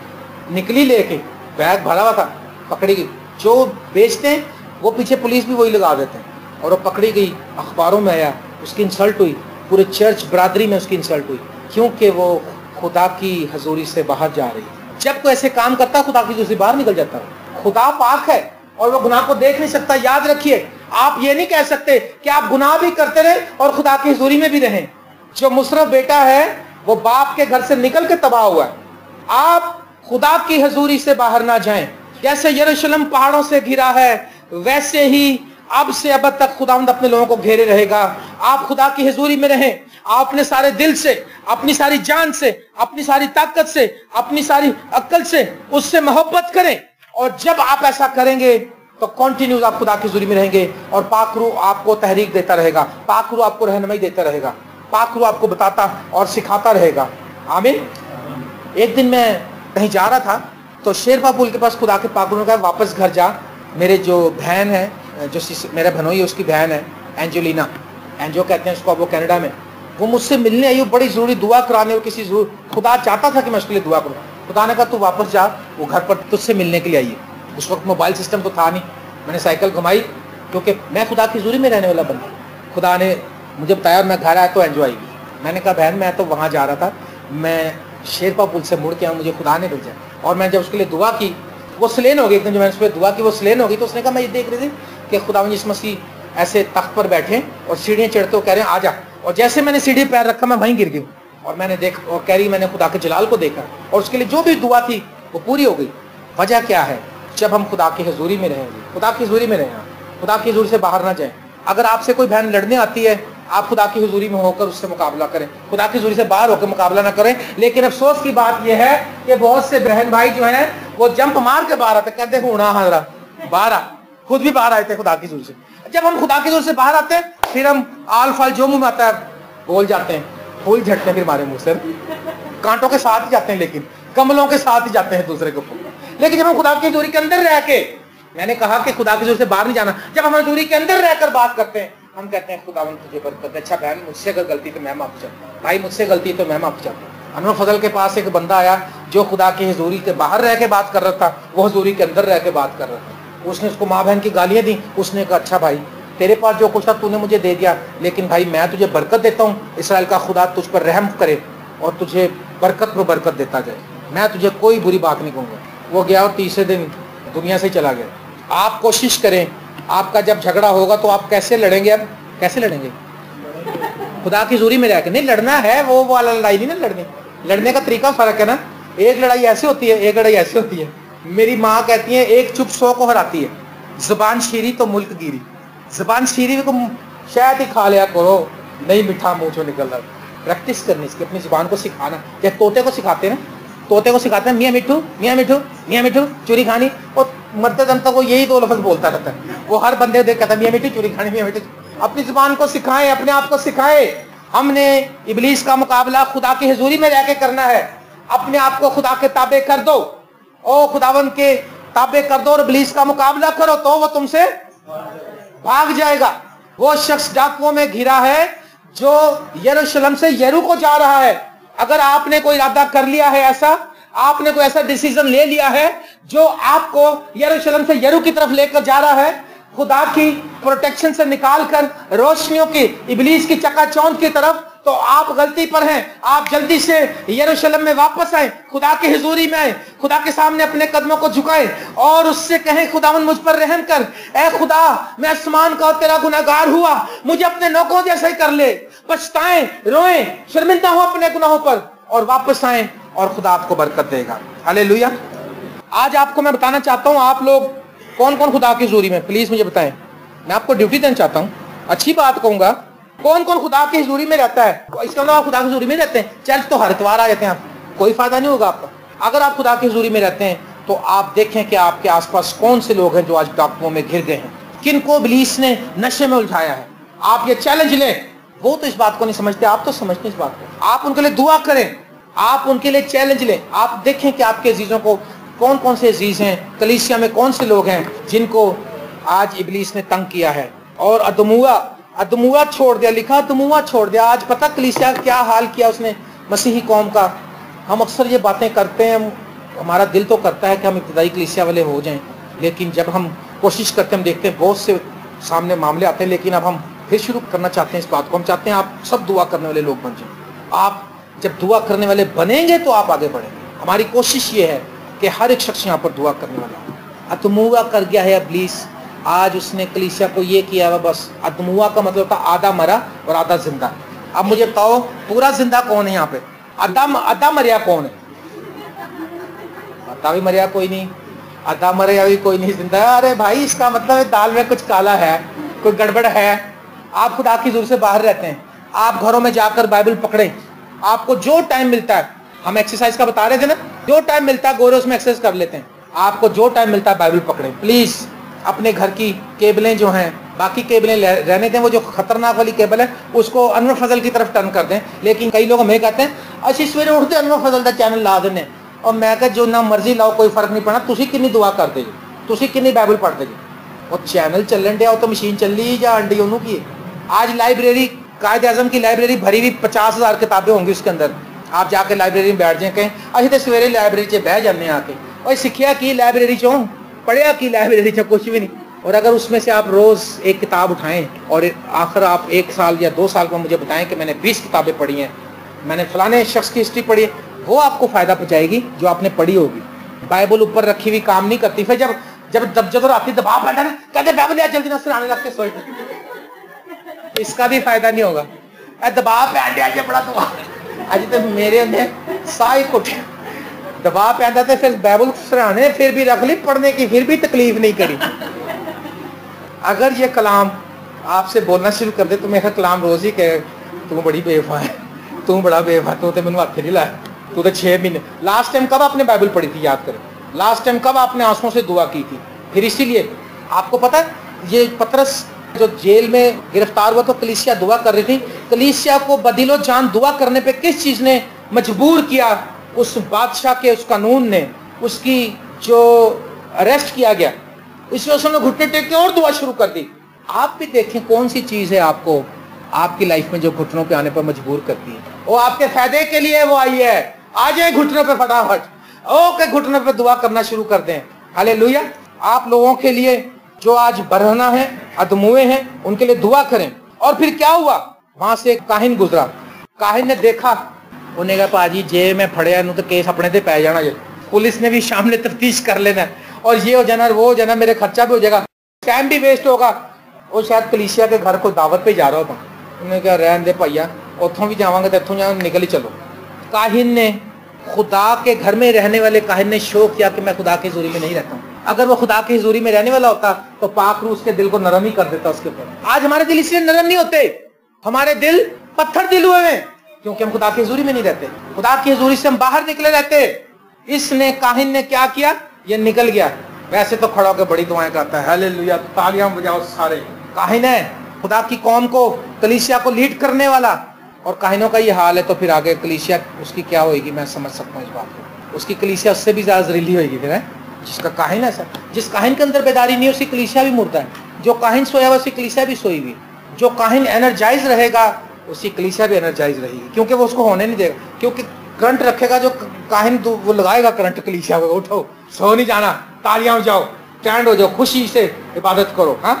निकली लेके, बैग भरा हुआ था, पकड़ी गई। जो बेचते हैं, वो पीछे पुलिस भी वही लगा देते हैं। और वो पकड़ी गई, अखबारों में आया, उसकी इंसल्ट हुई। पूरे चर्च बरादरी में उसकी इंसल्ट हुई। क्योंकि वो खुदा की हजूरी से बाहर जा रही जब कोई ऐसे काम करता, खुदा की हजूरी बाहर निकल जाता खुदा पाक है, और वो गुनाह को देख नहीं सकता। याद रखिए, आप ये नहीं कह सकते कि आप गुनाह भी करते रहे और खुदा की हजूरी में भी रहें। जो मुशरफ बेटा है वो बाप के घर से निकल के तबाह हुआ है। आप खुदा की हजूरी से बाहर ना जाएँ। जैसे यरूशलेम पहाड़ों से घिरा है, वैसे ही अब से अब तक खुदा अपने लोगों को घेरे रहेगा। आप खुदा की हजूरी में रहें। आप अपने सारे दिल से, अपनी सारी जान से, अपनी सारी ताकत से, अपनी सारी अक्ल से उससे मोहब्बत करें। और जब आप ऐसा करेंगे तो कॉन्टिन्यूज आप खुदा की हजूरी में रहेंगे और पाखरू आपको तहरीक देता रहेगा। पाखरू आपको रहनमई देता रहेगा। पाखरू आपको बताता और सिखाता रहेगा। आमिर एक दिन मैं कहीं जा रहा था तो शेरपा पुल के पास खुदा के पाखरू ने कहा, वापस घर जा। मेरे जो बहन है, जो मेरा भनोई उसकी बहन है, एंजोलिना। एंजो कहते हैं उसको, अब वो कनाडा में। वो मुझसे मिलने आई बड़ी ज़रूरी दुआ कराने और किसी खुदा चाहता था कि मैं उसके लिए दुआ करूँ। खुदा ने कहा, तू वापस जा, वो घर पर तुझसे मिलने के लिए आई है। उस वक्त मोबाइल सिस्टम तो था नहीं। मैंने साइकिल घुमाई, क्योंकि मैं खुदा की ज़रूरी में रहने वाला बंदा। खुदा ने मुझे बताया, मैं घर आया तो एंजॉय मैंने कहा, बहन, मैं तो वहाँ जा रहा था। मैं शेरपा पुल से मुड़ के आऊँ मुझे खुदा ने भेजा और मैं जब उसके लिए दुआ की, वो स्लेन हो गई। एकदम जो मैंने उस पर दुआ की, वो स्लेन हो गई। तो उसने कहा, मैं ये देख रही थी कि खुदा मसीह ऐसे तख्त पर बैठे और सीढ़ियाँ चढ़ते हो कह रहे हैं, आ जा। और जैसे मैंने सीढ़ी पैर रखा, मैं वहीं गिर गई और मैंने देख, और कह रही, मैंने खुदा के जलाल को देखा। और उसके लिए जो भी दुआ थी, वो पूरी हो गई। वजह क्या है? जब हम खुदा की हजूरी में रहेंगे, खुदा की हजूरी में रहें खुदा की हजूरी से बाहर ना जाए। अगर आपसे कोई बहन लड़ने आती है आप खुदा की हजूरी में होकर उससे मुकाबला करें। खुदा की हजूरी से बाहर होकर मुकाबला ना करें। लेकिन अफसोस की बात यह है कि बहुत से बहन भाई जो है, वो जंप मार के बाहर आते, कहते हूँ हाजरा, बाहर खुद भी बाहर आए थे खुदा की हजूरी से। जब हम खुदा की हजूरी से बाहर आते हैं फिर हम आल फाल जो मुँह में आता है, बोल जाते हैं, फूल झटते हैं फिर हमारे मुँह से। कांटों के साथ ही जाते हैं लेकिन, कमलों के साथ ही जाते हैं दूसरे के ऊपर। लेकिन जब हम खुदा की दूरी के अंदर रह के, मैंने कहा कि खुदा की दूरी से बाहर नहीं जाना। जब हम दूरी के अंदर रहकर बात करते हैं हम कहते हैं, खुदा तुझे बरकत अच्छा बहन, मुझसे अगर गलती तो मैं माफ़ चाहता भाई, मुझसे गलती तो मैं माफ़ चाहता अनवर फजल के पास एक बंदा आया, जो खुदा की हजूरी के बाहर रह के बात कर रहा था, वो हजूरी के अंदर रह के बात कर रहा था। उसने उसको माँ बहन की गालियाँ दी। उसने कहा अच्छा भाई, तेरे पास जो कुछ था, तूने मुझे दे दिया। लेकिन भाई, मैं तुझे बरकत देता हूँ। इसराइल का खुदा तुझ पर रहम करे और तुझे बरकत पर बरकत देता जाए। मैं तुझे कोई बुरी बात नहीं कहूँगा। वो गया और तीसरे दिन दुनिया से चला गया। आप कोशिश करें आपका जब झगड़ा होगा तो आप कैसे लड़ेंगे अब? कैसे लड़ेंगे? खुदा की जूरी में रहकर नहीं, लड़ना है वो वाला लड़ाई नहीं ना लड़नी। लड़ने का तरीका फ़र्क है ना। एक लड़ाई ऐसे होती है, एक लड़ाई ऐसे होती है। मेरी माँ कहती है, एक चुप सौ को हराती है। ज़ुबान शीरी तो मुल्क गिरी। जबान शीरी को शायद ही खा लिया करो। नहीं मिठा मुँह चो निकल रहा। प्रैक्टिस करनी इसकी, अपनी ज़ुबान को सिखाना। या तोते को सिखाते ना? तोते को सिखाते हैं, मियाँ मिठू मियाँ मिठू मियाँ मिठू, चूरी खानी। और मरते दम तक वो यही दो लफ्ज बोलता रहता है। वो हर बंदे देख कहता है, मियाँ मिठू, चूरी खानी, मियाँ मिठू। अपनी ज़ुबान को सिखाए, अपने आप को सिखाए। हमने इबलीस का मुकाबला खुदा की हजूरी में रह के करना है। अपने आप को खुदा के ताबे कर दो। ओ खुदावन के ताबे कर दो और इबलीस का मुकाबला करो तो वो तुमसे भाग जाएगा। वो शख्स डाकुओं में घिरा है, जो यरूशलेम से यरू को जा रहा है। अगर आपने कोई इरादा कर लिया है ऐसा, आपने कोई ऐसा डिसीज़न ले लिया है जो आपको यरूशलेम से यरू की तरफ़ लेकर जा रहा है, खुदा की प्रोटेक्शन से निकालकर, रोशनियों की, इबलीस की चकाचौंध की तरफ़ तो आप गलती पर हैं। आप जल्दी से यरूशलेम में वापस आए। खुदा की हजूरी में आए। खुदा के सामने अपने कदमों को झुकाए और उससे कहें, खुदावन, मुझ पर रहम कर। ए खुदा, मैं आसमान का तेरा गुनागार हुआ। मुझे अपने नौकों जैसे कर ले। पछताएँ, रोएँ, शर्मिंदा हो अपने गुनाहों पर और वापस आए और खुदा आपको बरकत देगा। अले आज आपको मैं बताना चाहता हूँ, आप लोग कौन कौन खुदा की हजूरी में प्लीज़ मुझे बताएँ। मैं आपको ड्यूटी देना चाहता हूँ। अच्छी बात कहूँगा। कौन कौन खुदा की हजूरी में रहता है? इसका मतलब आप खुदा की हजूरी में रहते हैं। चर्च तो हर इतवार आ जाते हैं आप। कोई फ़ायदा नहीं होगा आपका। अगर आप खुदा की हजूरी में रहते हैं तो आप देखें कि आपके आसपास कौन से लोग हैं जो आज डाकुओं में घिर गए हैं। किन को बलीस ने नशे में उलझाया है। आप ये चैलेंज लें। वो तो इस बात को नहीं समझते, आप तो समझते इस बात को। आप उनके लिए दुआ करें। आप उनके लिए चैलेंज लें। आप देखें कि आपके अजीजों को कौन कौन से अज़ीज़ हैं, कलीसिया में कौन से लोग हैं, जिनको आज इबलीस ने तंग किया है। और अदमुआ अदमुआ छोड़ दिया, लिखा अदमुआ छोड़ दिया। आज पता कलीसिया क्या हाल किया उसने? मसीही कौम का। हम अक्सर ये बातें करते हैं, हमारा दिल तो करता है कि हम इब्तदाई कलीसिया वाले हो जाएँ, लेकिन जब हम कोशिश करते हैं, हम देखते हैं बहुत से सामने मामले आते हैं, लेकिन अब हम फिर शुरू करना चाहते हैं इस बात को। हम चाहते हैं आप सब दुआ करने वाले लोग बन जाए। आप जब दुआ करने वाले बनेंगे तो आप आगे बढ़ेंगे हमारी कोशिश ये है कि हर एक शख्स यहाँ पर दुआ करने वाला अतमुआ कर गया है अबलीस। आज उसने कलीसिया को ये किया हुआ, बस अदमुआ का मतलब था आधा मरा और आधा ज़िंदा। अब मुझे बताओ, पूरा ज़िंदा कौन है यहाँ पे? आधा आधा मरिया कौन है? आधा भी मरिया कोई नहीं। आधा मरिया भी कोई नहीं ज़िंदा। अरे भाई, इसका मतलब दाल में कुछ काला है, कोई गड़बड़ है। आप खुदा की ज़ोर से बाहर रहते हैं। आप घरों में जाकर बाइबल पकड़े। आपको जो टाइम मिलता है, हम एक्सरसाइज का बता रहे थे ना, जो टाइम मिलता है, गोरे उसमें एक्सरसाइज कर लेते हैं। आपको जो टाइम मिलता है, बाइबल पकड़े। प्लीज़ अपने घर की केबलें जो हैं, बाकी केबलें रहने दें, वो जो खतरनाक वाली केबल है, उसको अनवर फजल की तरफ़ टर्न कर दें। लेकिन कई लोग हमें कहते हैं अच्छी सवेरे उठते अनवर फजल का चैनल ला देने। और मैं कह, जो ना मर्ज़ी लाओ, कोई फ़र्क नहीं पड़ना तुम कि दुआ कर दे तुम कि बाइबल पढ़ते जी और चैनल चलन दिया तो मशीन चली या अंडी उन्होंने की आज लाइब्रेरी कायद आज़म की लाइब्रेरी भरी हुई पचास हज़ार किताबें होंगी उसके अंदर। आप जाके लाइब्रेरी में बैठ जाए, कहें अभी तो सवेरे लाइब्रेरी से बह जाने आके। और सीखिया की लाइब्रेरी चो पढ़िया की लाइब्रेरी से कुछ भी नहीं। और अगर उसमें से आप रोज़ एक किताब उठाएँ, और आखिर आप एक साल या दो साल में मुझे बताएँ कि मैंने बीस किताबें पढ़ी हैं, मैंने फलाने शख्स की हिस्ट्री पढ़ी है, वो आपको फ़ायदा पहुँचाएगी, जो आपने पढ़ी होगी। बाइबल ऊपर रखी हुई काम नहीं करती, फिर जब जब जब जब राती दबाव बैठा ना, कहते बाइबल यार जल्दी नसर आने लगते सोए इसका भी फ़ायदा नहीं होगा। दबाव पै दिया बड़ा दुआ अज तो मेरे होंगे साई कुटे दबाव पैदा तो फिर बाइबल सराहने, फिर भी रख ली, पढ़ने की फिर भी तकलीफ़ नहीं करी। अगर ये कलाम आपसे बोलना शुरू कर दे तो मेरा कलाम रोज ही कहे, तू बड़ी बेवफा है, तू बड़ा बेवफा तू तो मैंने हथ नहीं लाया, तू तो छह महीने लास्ट टाइम कब आपने बाइबल पढ़ी थी, याद करें? लास्ट टाइम कब आपने आंसुओं से दुआ की थी? फिर इसीलिए, आपको पता है, ये पत्रस जो जेल में गिरफ़्तार हुआ तो कलीसिया दुआ कर रही थी। कलीसिया को बदिलो जान दुआ करने पे किस चीज़ ने मजबूर किया? उस बादशाह के उस कानून ने उसकी जो अरेस्ट किया गया इस वजह से घुटने टेक के और दुआ शुरू कर दी। आप भी देखें कौन सी चीज़ है आपको, आपकी लाइफ में जो घुटनों पे आने पर मजबूर करती है। वो आपके फ़ायदे के लिए वो आई है। आ जाए घुटनों पे फटाफट। ओके घुटनों पे दुआ करना शुरू कर दें। हाले आप लोगों के लिए जो आज बरहना है, अदमुए हैं, उनके लिए दुआ करें। और फिर क्या हुआ? वहाँ से एक काहिन गुजरा। काहिन ने देखा उन्हें कहा पाजी जे मैं फड़िया तो केस अपने ते पै जाना जे पुलिस ने भी सामने तफ्तीश कर लेना और ये हो जाना वो हो जाना मेरे खर्चा भी हो जाएगा टाइम भी वेस्ट होगा वो शायद कलीसिया के घर को दावत पे जा रहा होता उन्होंने कहा रहन दे भैया उतों भी जावांगे तो इतों निकल ही चलो काहिन ने खुदा के घर में रहने वाले काहिन ने शो किया कि मैं खुदा की हजूरी में नहीं रहता हूँ अगर वो खुदा की हजूरी में रहने वाला होता तो पाक रू उसके दिल को नरम ही कर देता उसके ऊपर आज हमारे दिल इसलिए नरम नहीं होते हमारे दिल पत्थर दिल हुए हैं क्योंकि हम खुदा की हजूरी में नहीं रहते। खुदा की हजूरी से हम बाहर निकले रहते। इसने, काहिन ने क्या किया? ये निकल गया। वैसे तो खड़ा होकर बड़ी दुआएँ करता है। हालेलुया, तालियाँ बजाओ सारे। काहिन है, खुदा की कौम को, कलीसिया को लीड करने वाला। और काहिनों का ये हाल है तो फिर आगे कलीसिया, उसकी क्या होगी मैं समझ सकता हूँ इस बात को। उसकी कलीसिया उससे भी ज़्यादा जहरीली होगी फिर, है? जिसका काहिन है सर। जिस काहिन के अंदर बेदारी नहीं उसकी कलीसिया भी मुर्दा है। जो काहिन सोया उसकी कलीसिया भी सोई हुई जो काहिन एनर्जाइज रहेगा उसकी कलीसिया भी एनर्जाइज रहेगी, क्योंकि वो उसको होने नहीं देगा, क्योंकि करंट रखेगा जो काहिन तो वो लगाएगा करंट कलीसिया को उठो सो नहीं जाना, तालियाँ जाओ स्टैंड हो जाओ, खुशी से इबादत करो हाँ?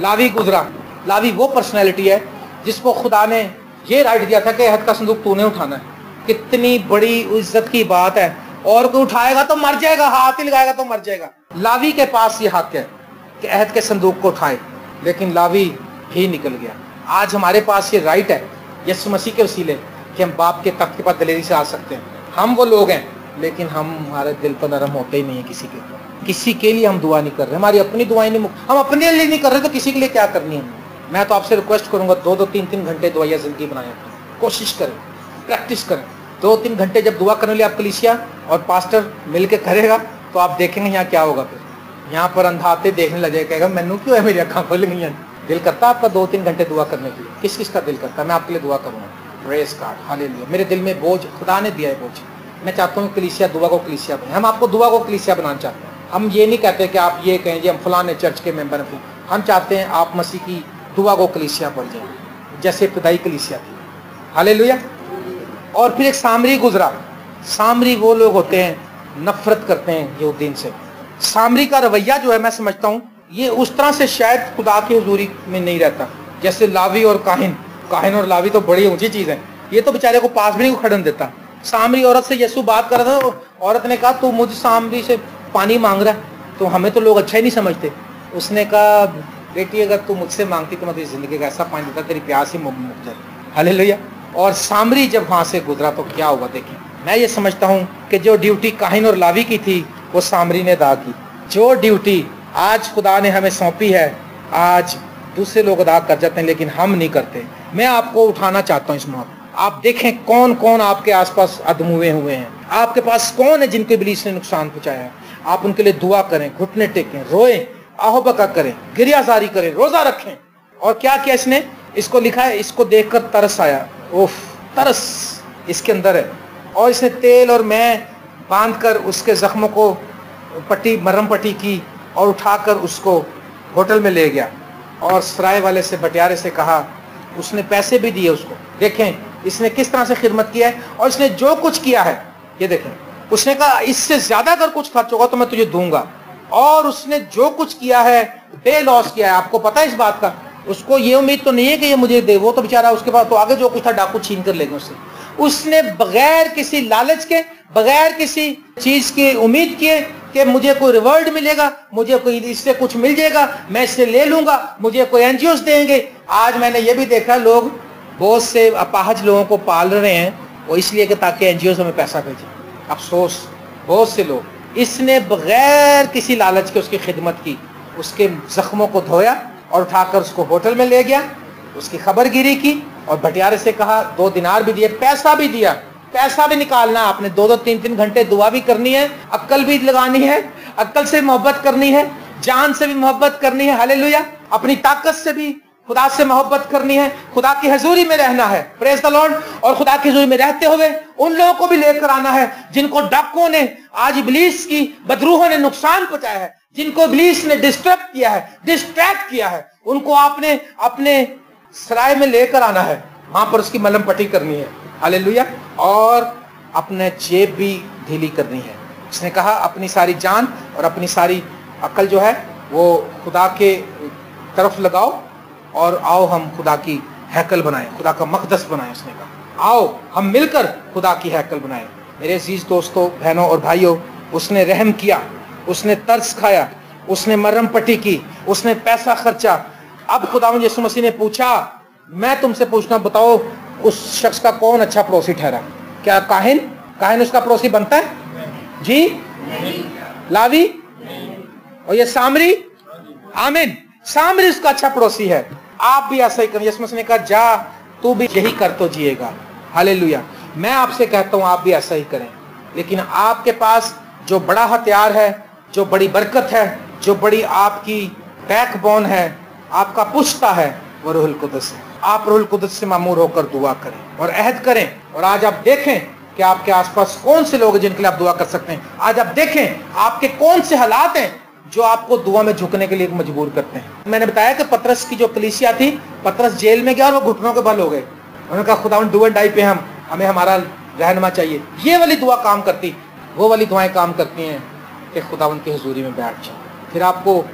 लावी गुजरा, लावी वो पर्सनैलिटी है जिसको खुदा ने ये राइट दिया था कि अहद का संदूक तूने उठाना है। कितनी बड़ी इज़्ज़त की बात है, और कोई उठाएगा तो मर जाएगा, हाथ ही लगाएगा तो मर जाएगा। लावी के पास ये हक है कि अहद के संदूक को उठाए, लेकिन लावी ही निकल गया। आज हमारे पास ये राइट है यसु मसीह के वसीले, कि हम बाप के तख्त के पास दलेरी से आ सकते हैं। हम वो लोग हैं, लेकिन हम, हमारे दिल पर नरम होते ही नहीं है किसी के। ऊपर किसी के लिए हम दुआ नहीं कर रहे, हमारी अपनी दुआएँ नहीं हम अपने लिए नहीं कर रहे तो किसी के लिए क्या करनी है? मैं तो आपसे रिक्वेस्ट करूँगा, दो दो तीन तीन घंटे दुआया ज़िंदगी बनाए कोशिश करें प्रैक्टिस करें। दो तीन घंटे जब दुआ करने लिए आप कलिसिया और पास्टर मिल के करेगा तो आप देखेंगे यहाँ क्या होगा फिर। यहाँ पर अंधा आते देखने लगे कहेगा, मैनू क्यों है मेरी अखा खुल गई दिल करता है आपका दो तीन घंटे दुआ करने के लिए? किस किस का दिल करता है? मैं आपके लिए दुआ करूँगा। रेस कार्ड हाले मेरे दिल में बोझ, खुदा ने दिया है बोझ। मैं चाहता हूँ कलिसिया दुआ को कलिसिया बने हम आपको दुआ को कलिसिया बनाना चाहते हैं। हम ये नहीं कहते कि आप ये कहें जी हम फलाने चर्च के मेंबर हैं। हम चाहते हैं आप मसीह की दुआ को कलिसिया बन जाए, जैसे इब्तदाई कलिसिया थी। हाले और फिर एक सामरी गुजरा। सामरी वो लोग होते हैं, नफरत करते हैं यहूदीन से। सामरी का रवैया जो है, मैं समझता हूँ ये उस तरह से शायद खुदा की हजूरी में नहीं रहता। जैसे लावी और काहिन। काहिन और लावी तो बड़ी ऊँची चीज़ है। ये तो बेचारे को पास भी नहीं खड़न देता। सामरी औरत से यसु बात कर रहा था औरत ने कहा, तू मुझ सामरी से पानी मांग रहा है। तो हमें तो लोग अच्छा ही नहीं समझते। उसने कहा, बेटी, अगर तू मुझसे मांगती तो मैं तेरी ज़िंदगी का ऐसा पानी देता, तेरी प्यास ही हले लोहिया और सामरी जब वहाँ से गुजरा तो क्या हुआ देखिए मैं ये समझता हूँ कि जो ड्यूटी काहिन और लावी की थी, वो सामरी ने अदा की। जो ड्यूटी आज खुदा ने हमें सौंपी है। आज दूसरे लोग अदा कर जाते हैं, लेकिन हम नहीं करते। मैं आपको उठाना चाहता हूँ इस मौके आप देखें कौन कौन आपके आसपास अदमुए हुए हैं। आपके पास कौन है जिनके बिलीस ने नुकसान पहुँचाया? है आप उनके लिए दुआ करें, घुटने टेकें, रोए, आहोबका करें, गिरियाजारी करें, रोजा रखें। और क्या किया इसने? इसको लिखा है, इसको देखकर तरस आया। उफ, तरस इसके अंदर है। और इसने तेल और मैं बाँध कर उसके जख्मों को पट्टी मरम पट्टी की और उठाकर उसको होटल में ले गया और सराय वाले से, बटियारे से कहा, उसने पैसे भी दिए उसको। देखें, इसने किस तरह से खिदमत किया है और इसने जो कुछ किया है, ये देखें, उसने कहा, इससे ज़्यादा अगर कुछ खर्च होगा तो मैं तुझे दूँगा। और उसने जो कुछ किया है बे लॉस किया है। आपको पता है इस बात का? उसको ये उम्मीद तो नहीं है कि ये मुझे दे, वो तो बेचारा उसके पास तो आगे जो कुछ था, डाकू छीन कर लेंगे उससे। उसने बगैर किसी लालच के, बगैर किसी चीज़ की उम्मीद किए कि मुझे कोई रिवॉर्ड मिलेगा, मुझे कोई इससे कुछ मिल जाएगा, मैं इससे ले लूँगा, मुझे कोई एनजीओ देंगे। आज मैंने ये भी देखा, लोग बहुत से अपाहज लोगों को पाल रहे हैं, वो इसलिए कि ताकि एनजीओ हमें पैसा भेजे अफसोस, बहुत से लोग। इसने बगैर किसी लालच के उसकी खिदमत की, उसके जख्मों को धोया और उठाकर उसको होटल में ले गया, उसकी खबरगिरी की और भटियारे से कहा, दो दिनार भी दिए, पैसा भी दिया। पैसा भी निकालना आपने, दो दो तीन तीन घंटे दुआ भी करनी है अक्ल भी लगानी है अक्ल से मोहब्बत करनी है, जान से भी मोहब्बत करनी है हाले अपनी ताकत से भी खुदा से मोहब्बत करनी है, खुदा की हजूरी में रहना है प्रेस द और खुदा की हजूरी में रहते हुए उन लोगों को भी लेकर आना है, जिनको डाकुओं ने, आज इबलीस की बदरूहों ने नुकसान पहुँचाया है, जिनको इबलीस ने डिस्ट्रैक्ट किया है डिस्ट्रैक्ट किया है, उनको आपने अपने सराय में लेकर आना है, वहाँ पर उसकी मलम पट्टी करनी है। हालेलुया। और अपने जेब भी ढीली करनी है। उसने कहा, अपनी सारी जान और अपनी सारी अकल जो है, वो खुदा के तरफ़ लगाओ और आओ हम खुदा की हैकल बनाए, खुदा का मकदस बनाए, उसने कहा। आओ, हम मिलकर खुदा की हैकल बनाए। मेरे अज़ीज़ दोस्तों, बहनों और भाइयों, उसने रहम किया, उसने तर्स खाया, उसने मरम पट्टी की, उसने पैसा खर्चा। अब खुदा यसु मसीह ने पूछा, मैं तुमसे पूछना बताओ उस शख्स का कौन अच्छा पड़ोसी ठहरा? क्या काहिन? काहिन उसका पड़ोसी बनता है? जी? लावी? और ये सामरी? आमिन। सामरी उसका अच्छा पड़ोसी है। आप भी ऐसा ही करें ने कहा, जा, तू भी यही कर तो जिएगा। हाले मैं आपसे कहता हूँ, आप भी ऐसा ही करें। लेकिन आपके पास जो बड़ा हथियार है, जो बड़ी बरकत है, जो बड़ी आपकी बैकबोन है, आपका पुश्ता है वो रोहल कुदस। है आप रोहल कुदस से मामूर होकर दुआ करें और अहद करें। और आज आप देखें कि आपके आसपास कौन से लोग हैं जिनके लिए आप दुआ कर सकते हैं। आज आप देखें आपके कौन से हालात हैं जो आपको दुआ में झुकने के लिए मजबूर करते हैं। मैंने बताया कि पत्रस की जो कलिसिया थी, पत्रस जेल में गया और वो घुटनों के बल हो गए। उन्होंने कहा खुदा डू एंड डाई पे हम, हमें हमारा रहनमा चाहिए। ये वाली दुआ काम करती, वो वाली दुआएँ काम करती हैं कि खुदा की हजूरी में बैठ जाए फिर आपको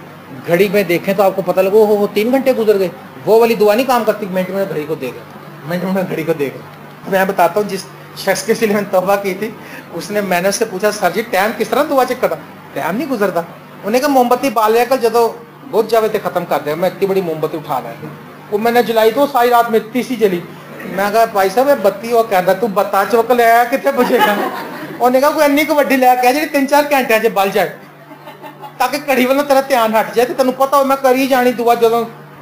घड़ी में देखें तो आपको पता लगो वो तीन घंटे गुजर गए। वो वाली दुआ नहीं काम करती मिनट में घड़ी को देगा मिनट में घड़ी को देगा मैं बताता हूँ जिस शख्स के लिए मैंने तोबा की थी, उसने मैंने उससे पूछा, सर जी टाइम किस तरह दुआ चेक करता? टाइम नहीं गुजरता। उन्हें कहा, मोमबत्ती बाल लिया कर जो बहुत जावे थे खत्म कर दे। मैं इतनी बड़ी मोमबत्ती उठा रहा वो मैंने जलाई तो सारी रात में इतनी सी जली। मैं कहा, भाई साहब बत्ती वो कहता तू बत्ता चुक लिया कितने बुझेगा उन्हें कहा, कोई इन्नी को वड्डी लिया कह जी तीन चार घंटे बल जाए, ताकि कड़ी वालों तेरा ध्यान हट जाए तो तेन पता हो मैं करी जानी दुआ जो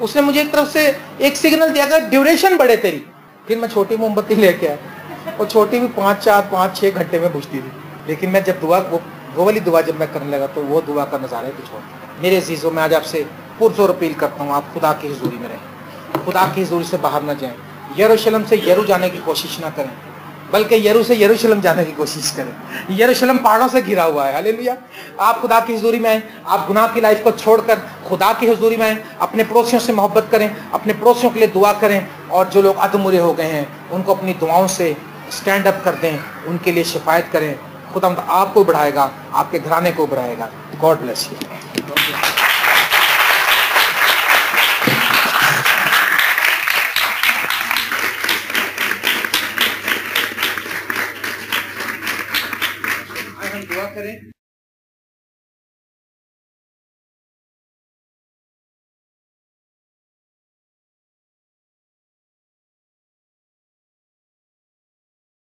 उसने मुझे एक तरफ़ से एक सिग्नल दिया कि ड्यूरेशन बढ़े तेरी। फिर मैं छोटी मोमबत्ती लेके आया। और छोटी भी पाँच, चार, पाँच छः घंटे में बुझती थी। लेकिन मैं जब दुआ, वो वो वाली दुआ जब मैं करने लगा तो वो दुआ का नज़ारा कुछ और मेरे अजीज़ों, में आज आपसे पुरजोर अपील करता हूँ, आप खुदा की हजूरी में रहें। खुदा की हजूरी से बाहर ना जाएँ। यरूशलेम से यरू जाने की कोशिश ना करें। बल्कि यरू से यरूशलेम जाने की कोशिश करें। यरूशलेम पहाड़ों से घिरा हुआ है। हालेलुया। आप खुदा की हजूरी में आए आप गुनाह की लाइफ को छोड़कर खुदा की हजूरी में आए अपने पड़ोसियों से मोहब्बत करें। अपने पड़ोसियों के लिए दुआ करें। और जो लोग अधमुरे हो गए हैं, उनको अपनी दुआओं से स्टैंड अप कर दें। उनके लिए शिफायत करें। खुदा आपको बढ़ाएगा। आपके घराने को बढ़ाएगा। God bless you